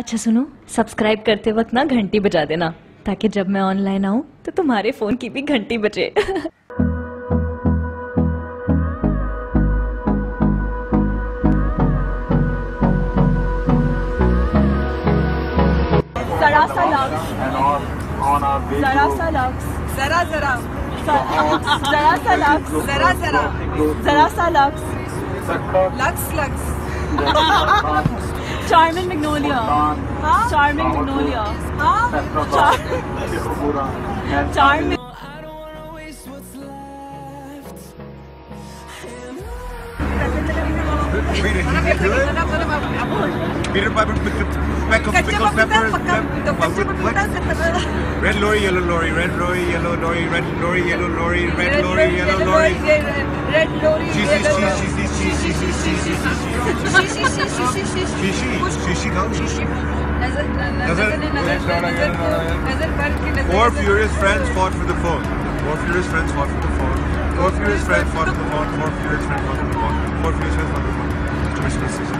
अच्छा सुनो सब्सक्राइब करते वक्त ना घंटी बजा देना ताकि जब मैं ऑनलाइन आऊँ तो तुम्हारे फ़ोन की भी घंटी बजे। जरा सा way जरा to सा लक्स जरा जरा। जरा सा लक्स जरा जरा। जरा सा Lux Sakta, Lux Lux Charmin Magnolia Charmin Magnolia Charmin Peter Piper, peck of pickled pepper, red lorry, yellow lorry, red lorry, yellow lorry, red lorry, yellow lorry, red lorry, yellow lorry, red lorry, cheese, cheese, cheese, cheese, cheese, cheese, cheese, cheese, cheese, cheese, cheese, Four furious friends fought for the phone. Four furious friends fought for the phone. Four fuel is spread, for the is spread, four, four, four fuel is spread, for the is spread, four, four, four fuel is spread, for the is spread, four, four, four